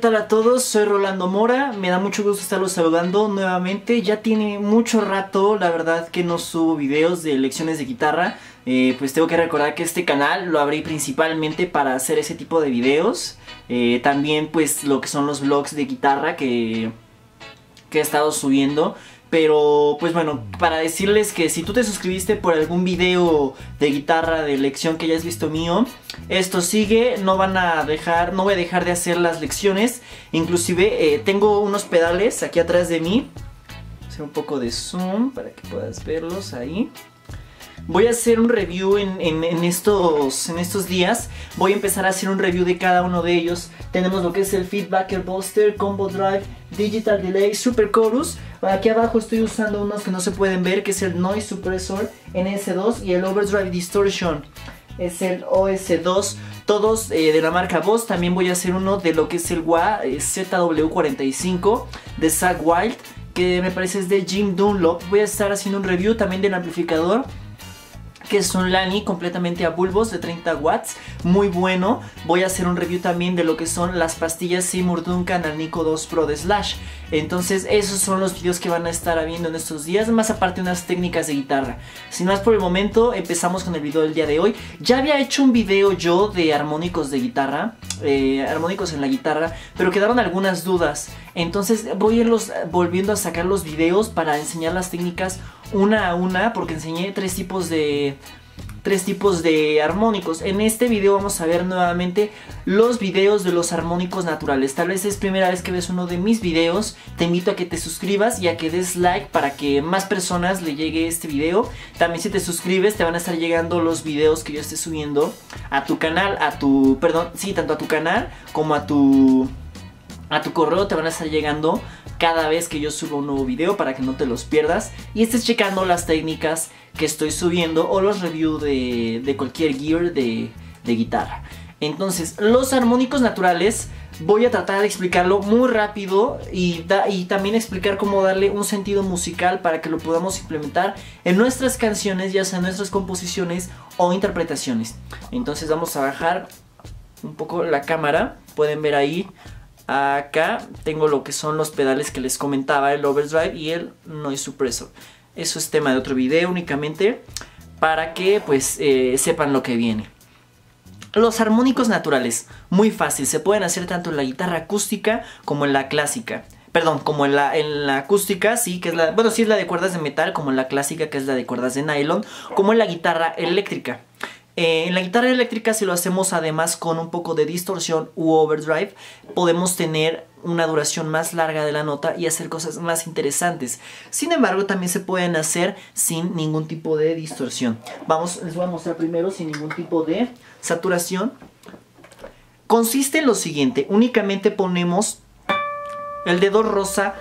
¿qué tal a todos? Soy Rolando Mora, me da mucho gusto estarlos saludando nuevamente. Ya tiene mucho rato, la verdad, que no subo videos de lecciones de guitarra. Eh, pues tengo que recordar que este canal lo abrí principalmente para hacer ese tipo de videos. Eh, también pues lo que son los vlogs de guitarra que, que he estado subiendo. Pero pues bueno, para decirles que si tú te suscribiste por algún video de guitarra de lección que ya has visto mío, esto sigue, no van a dejar, no voy a dejar de hacer las lecciones. Inclusive eh, tengo unos pedales aquí atrás de mí. Hacer un poco de zoom para que puedas verlos ahí. Voy a hacer un review en, estos, en estos días. Voy a empezar a hacer un review de cada uno de ellos. Tenemos lo que es el Feedbacker Buster, Combo Drive, Digital Delay, Super Chorus. Aquí abajo estoy usando unos que no se pueden ver, que es el Noise Suppressor NS2 y el Overdrive Distortion. Es el OS2 todos eh, de la marca Boss. También voy a hacer uno de lo que es el WA eh, ZW45 de Zach Wild, que me parece es de Jim Dunlop. Voy a estar haciendo un review también del amplificador que es un Lani completamente a bulbos de 30 watts, muy bueno. Voy a hacer un review también de lo que son las pastillas Seymour Duncan al Nico 2 Pro de Slash. Entonces esos son los videos que van a estar habiendo en estos días, más aparte unas técnicas de guitarra. Sin más por el momento, empezamos con el video del día de hoy. Ya había hecho un video yo de armónicos de guitarra, eh, armónicos en la guitarra, pero quedaron algunas dudas. Entonces voy a irlos volviendo a sacar los videos para enseñar las técnicas una a una, porque enseñé tres tipos de tres tipos de armónicos. En este video vamos a ver nuevamente los videos de los armónicos naturales. Tal vez es primera vez que ves uno de mis videos. Te invito a que te suscribas y a que des like para que más personas le llegue este video. También si te suscribes te van a estar llegando los videos que yo esté subiendo a tu canal, a tu, perdón, sí, tanto a tu canal como a tu a tu correo te van a estar llegando cada vez que yo subo un nuevo video para que no te los pierdas y estés checando las técnicas que estoy subiendo o los reviews de, cualquier gear de, guitarra. Entonces, los armónicos naturales voy a tratar de explicarlo muy rápido y, y, también explicar cómo darle un sentido musical para que lo podamos implementar en nuestras canciones, ya sea en nuestras composiciones o interpretaciones. Entonces vamos a bajar un poco la cámara, pueden ver ahí Acá tengo lo que son los pedales que les comentaba, el overdrive y el noise suppressor. Eso es tema de otro video únicamente para que pues eh, sepan lo que viene. Los armónicos naturales, muy fácil, se pueden hacer tanto en la guitarra acústica como en la clásica. Perdón, como en la, en la acústica, sí, que es la, bueno, sí es la de cuerdas de metal, como en la clásica, que es la de cuerdas de nylon, como en la guitarra eléctrica. Eh, en la guitarra eléctrica si lo hacemos además con un poco de distorsión u overdrive, podemos tener una duración más larga de la nota y hacer cosas más interesantes. Sin embargo, también se pueden hacer sin ningún tipo de distorsión. Vamos, les voy a mostrar primero sin ningún tipo de saturación. Consiste en lo siguiente, únicamente ponemos el dedo rosa,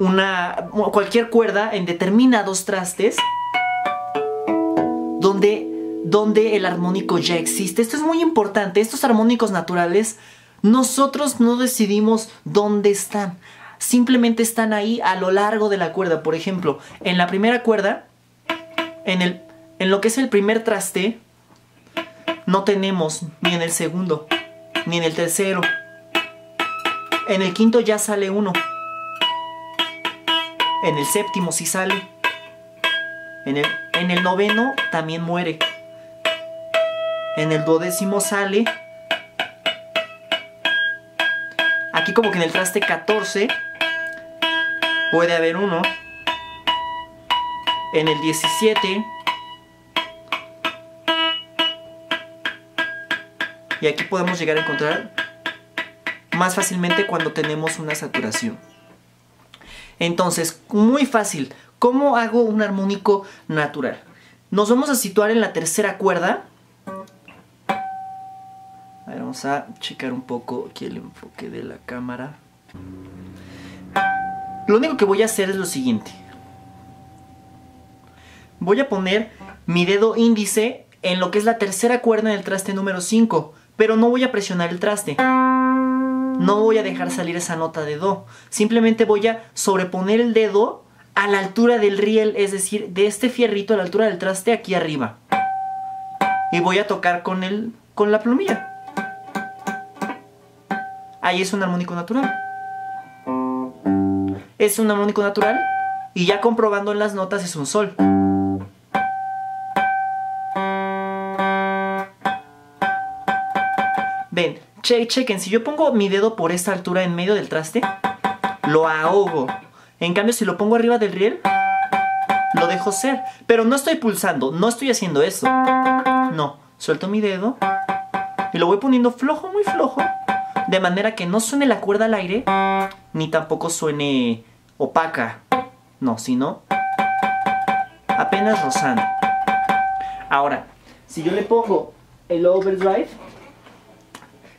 una, cualquier cuerda en determinados trastes, donde donde el armónico ya existe. Esto es muy importante. Estos armónicos naturales, nosotros no decidimos dónde están. Simplemente están ahí a lo largo de la cuerda. Por ejemplo, en la primera cuerda, en, el, en lo que es el primer traste, no tenemos ni en el segundo, ni en el tercero. En el quinto ya sale uno. En el séptimo sí sale. En el, en el noveno también muere. En el duodécimo sale. Aquí como que en el traste 14 puede haber uno. En el 17. Y aquí podemos llegar a encontrar más fácilmente cuando tenemos una saturación. Entonces, muy fácil. ¿Cómo hago un armónico natural? Nos vamos a situar en la tercera cuerda vamos a checar un poco aquí el enfoque de la cámara. Lo único que voy a hacer es lo siguiente. Voy a poner mi dedo índice en lo que es la tercera cuerda en el traste número 5, pero no voy a presionar el traste. No voy a dejar salir esa nota de Do. Simplemente voy a sobreponer el dedo a la altura del riel, es decir, de este fierrito a la altura del traste aquí arriba. Y voy a tocar con, el, con la plumilla. Ahí es un armónico natural. Es un armónico natural y ya comprobando en las notas es un sol. Ven, che chequen, si yo pongo mi dedo por esta altura en medio del traste, lo ahogo. En cambio, si lo pongo arriba del riel, lo dejo ser. Pero no estoy pulsando, no estoy haciendo eso. No, suelto mi dedo y lo voy poniendo flojo, muy flojo, de manera que no suene la cuerda al aire, ni tampoco suene opaca. No, sino apenas rozando. Ahora, si yo le pongo el overdrive,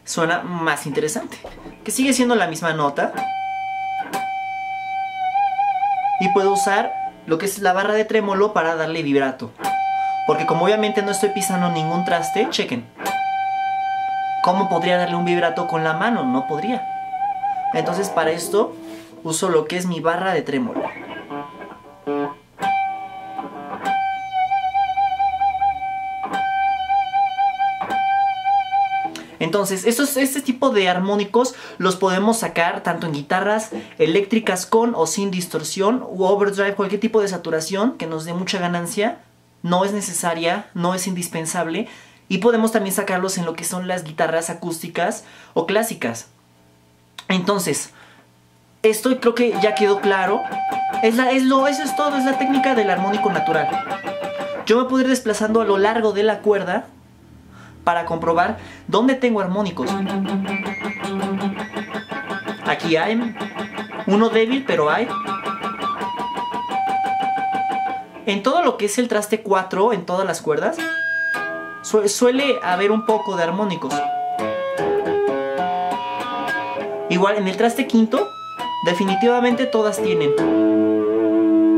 suena más interesante. Que sigue siendo la misma nota. Y puedo usar lo que es la barra de trémolo para darle vibrato. Porque como obviamente no estoy pisando ningún traste, chequen. ¿Cómo podría darle un vibrato con la mano? No podría. Entonces para esto uso lo que es mi barra de trémolo. Entonces, este tipo de armónicos los podemos sacar tanto en guitarras eléctricas con o sin distorsión u overdrive, cualquier tipo de saturación que nos dé mucha ganancia. No es necesaria, no es indispensable. Y podemos también sacarlos en lo que son las guitarras acústicas o clásicas. Entonces, esto creo que ya quedó claro. Es, es lo, eso es todo, es la técnica del armónico natural. Yo me puedo ir desplazando a lo largo de la cuerda para comprobar dónde tengo armónicos. Aquí hay uno débil, pero hay. En todo lo que es el traste 4, en todas las cuerdas, suele haber un poco de armónicos. Igual en el traste quinto, definitivamente todas tienen.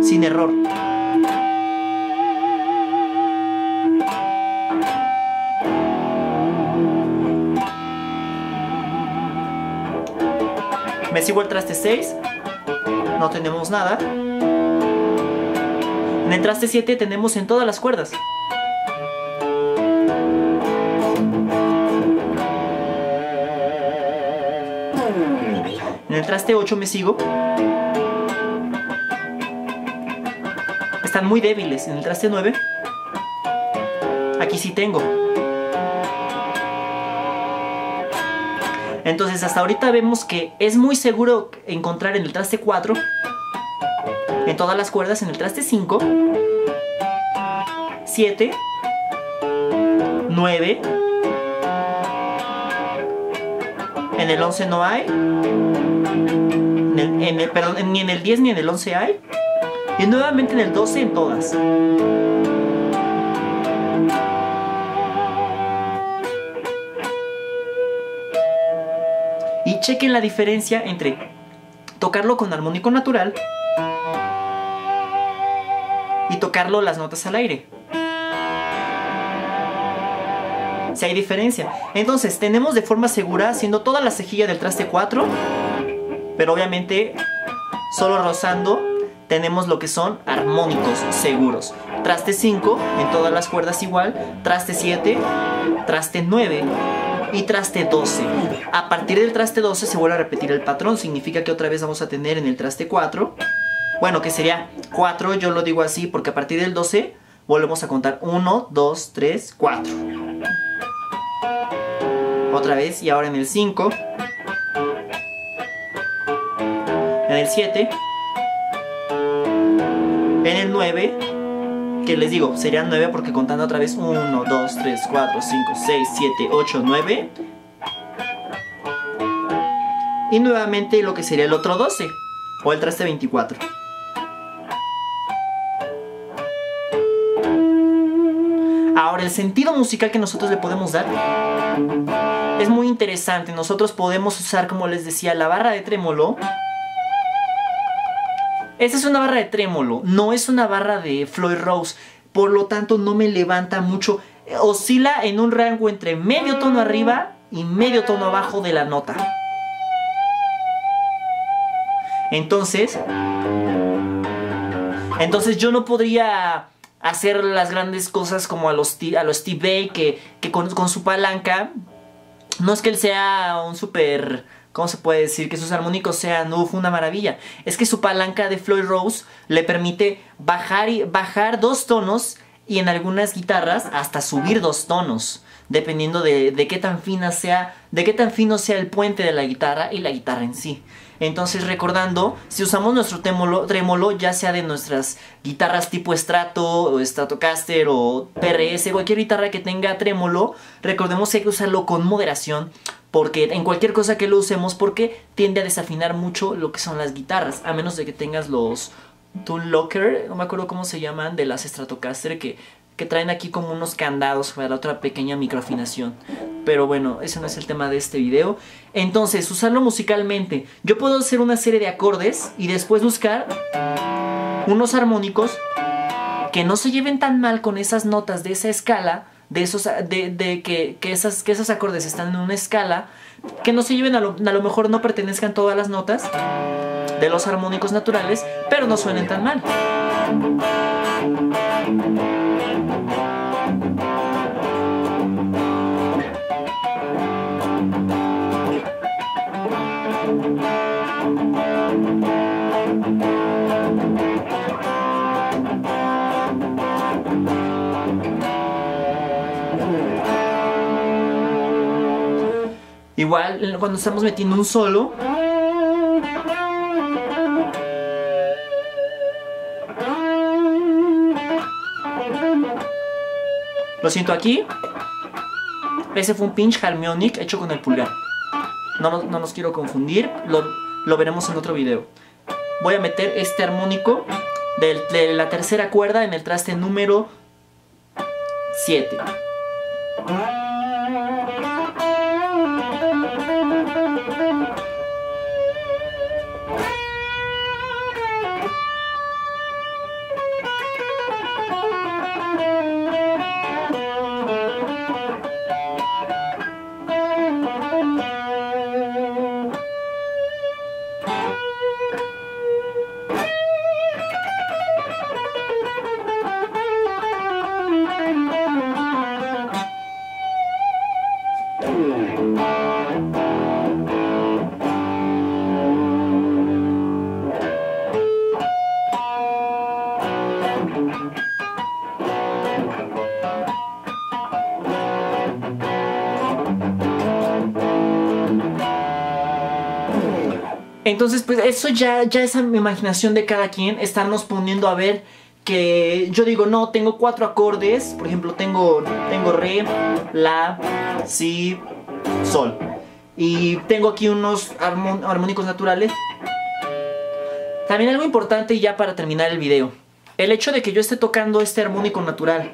Sin error. Me sigo el traste 6. No tenemos nada. En el traste 7 tenemos en todas las cuerdas. En el traste 8 me sigo. Están muy débiles. En el traste 9. Aquí sí tengo. Entonces hasta ahorita vemos que es muy seguro encontrar en el traste 4, en todas las cuerdas, en el traste 5, 7, 9, en el 11 no hay, en el, perdón, ni en el 10 ni en el 11 hay, y nuevamente en el 12 en todas. chequen la diferencia entre tocarlo con armónico natural y tocarlo las notas al aire. Si hay diferencia. Entonces, tenemos de forma segura haciendo toda la cejilla del traste 4, pero obviamente solo rozando tenemos lo que son armónicos seguros. Traste 5 en todas las cuerdas igual, traste 7, traste 9 y traste 12. A partir del traste 12 se vuelve a repetir el patrón, significa que otra vez vamos a tener en el traste 4, bueno, que sería 4, yo lo digo así porque a partir del 12 volvemos a contar 1, 2, 3, 4. Otra vez y ahora en el 5, en el 7, en el 9, que les digo, serían 9 porque contando otra vez 1, 2, 3, 4, 5, 6, 7, 8, 9. Y nuevamente lo que sería el otro 12 o el traste 24. Ahora, el sentido musical que nosotros le podemos dar es muy interesante. Nosotros podemos usar, como les decía, la barra de trémolo esta es una barra de trémolo, no es una barra de Floyd Rose. Por lo tanto, no me levanta mucho. Oscila en un rango entre medio tono arriba y medio tono abajo de la nota. Entonces, entonces yo no podría hacer las grandes cosas como a los, a los Steve Bay que, con, con, su palanca, no es que él sea un super ¿cómo se puede decir? Que sus armónicos sean, uff, una maravilla. Es que su palanca de Floyd Rose le permite bajar, bajar dos tonos y en algunas guitarras hasta subir dos tonos. Dependiendo de, de, qué tan fina sea, de qué tan fino sea el puente de la guitarra y la guitarra en sí. Entonces recordando, si usamos nuestro trémolo, ya sea de nuestras guitarras tipo Strato o Stratocaster o PRS, cualquier guitarra que tenga trémolo, recordemos que hay que usarlo con moderación porque en cualquier cosa que lo usemos porque tiende a desafinar mucho lo que son las guitarras, a menos de que tengas los Tune Locker, no me acuerdo cómo se llaman, de las Stratocaster que que traen aquí como unos candados para otra pequeña microafinación. Pero bueno, ese no es el tema de este video. Entonces, usarlo musicalmente. Yo puedo hacer una serie de acordes y después buscar unos armónicos que no se lleven tan mal con esas notas de esa escala, de esos de, que, esas, que esos acordes están en una escala, que no se lleven a lo, a lo mejor no pertenezcan todas las notas de los armónicos naturales, pero no suenen tan mal. Cuando estamos metiendo un solo. Lo siento aquí. Ese fue un pinch harmonic hecho con el pulgar. No, no nos quiero confundir. Lo, lo, veremos en otro video. Voy a meter este armónico de, de la tercera cuerda en el traste número 7. Entonces, pues eso ya, ya esa imaginación de cada quien, estarnos poniendo a ver que yo digo, no, tengo cuatro acordes, por ejemplo, tengo, tengo re, la, si, sol. Y tengo aquí unos armónicos naturales. También algo importante ya para terminar el video. El hecho de que yo esté tocando este armónico natural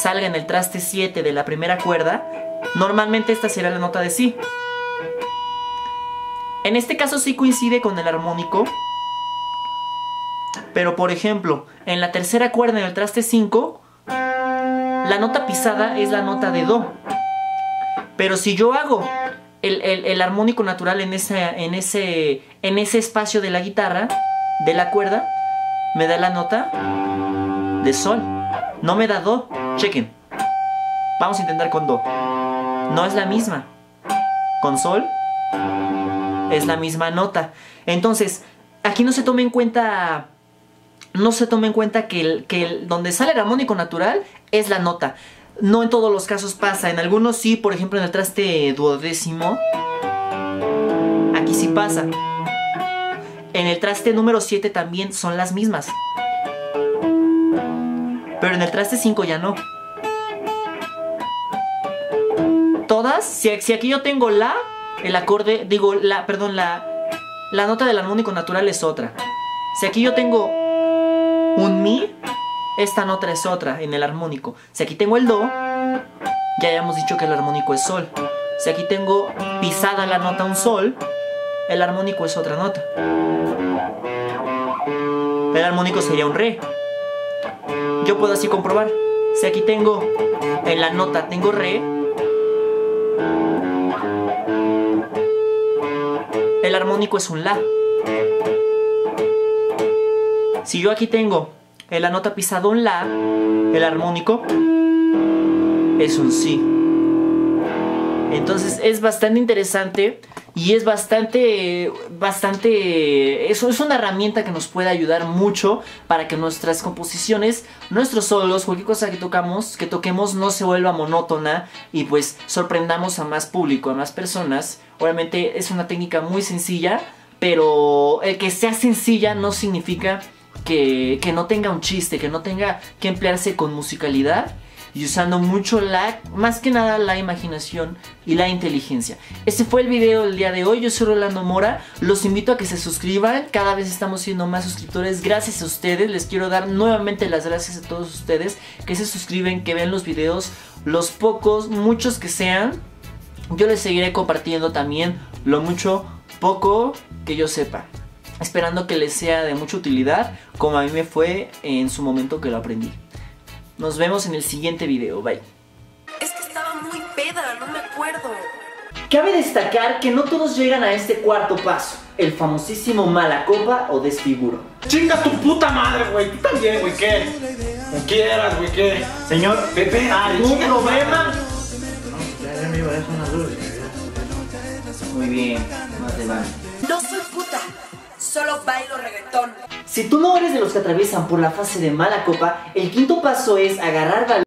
salga en el traste 7 de la primera cuerda, normalmente esta será la nota de si. En este caso sí coincide con el armónico. Pero por ejemplo, en la tercera cuerda en el traste 5, la nota pisada es la nota de Do. Pero si yo hago el, armónico natural en ese, en, ese, en ese espacio de la guitarra, de la cuerda, me da la nota de Sol. No me da Do. Chequen. Vamos a intentar con Do. No es la misma. Con Sol es la misma nota. Entonces, aquí no se toma en cuenta no se toma en cuenta que, el, que donde sale el armónico natural es la nota. No en todos los casos pasa, en algunos sí, por ejemplo en el traste duodécimo, aquí sí pasa. En el traste número 7 también son las mismas. Pero en el traste 5 ya no. Todas, si aquí yo tengo la, el acorde, digo, la, perdón, la, la nota del armónico natural es otra. Si aquí yo tengo un mi, esta nota es otra en el armónico. Si aquí tengo el do, ya hayamos dicho que el armónico es sol. Si aquí tengo pisada la nota un sol, el armónico es otra nota. El armónico sería un re. Yo puedo así comprobar. Si aquí tengo en la nota tengo re, el armónico es un La. Si yo aquí tengo en la nota pisada un La, el armónico es un Si. Entonces es bastante interesante y es bastante, bastante, eso es una herramienta que nos puede ayudar mucho para que nuestras composiciones, nuestros solos, cualquier cosa que tocamos, que toquemos no se vuelva monótona y pues sorprendamos a más público, a más personas. Obviamente es una técnica muy sencilla, pero el que sea sencilla no significa que, que no tenga un chiste, que no tenga que emplearse con musicalidad y usando mucho la, más que nada la imaginación y la inteligencia. Este fue el video del día de hoy, yo soy Rolando Mora, los invito a que se suscriban, cada vez estamos siendo más suscriptores, gracias a ustedes, les quiero dar nuevamente las gracias a todos ustedes que se suscriben, que ven los videos, los pocos, muchos que sean, yo les seguiré compartiendo también lo mucho, poco que yo sepa esperando que les sea de mucha utilidad, como a mí me fue en su momento que lo aprendí. Nos vemos en el siguiente video, bye. Es que estaba muy peda, no me acuerdo. Cabe destacar que no todos llegan a este cuarto paso, el famosísimo mala copa o desfiguro. Chinga tu puta madre, güey. Tú también, güey, ¿qué? ¿Qué quieras, güey, qué? Señor, Pepe, ¿algún problema? Ya, ya me iba a dar una duda. Muy bien, más de van. No soy puta, solo bailo reggaetón. Si tú no eres de los que atraviesan por la fase de mala copa, el quinto paso es agarrar valor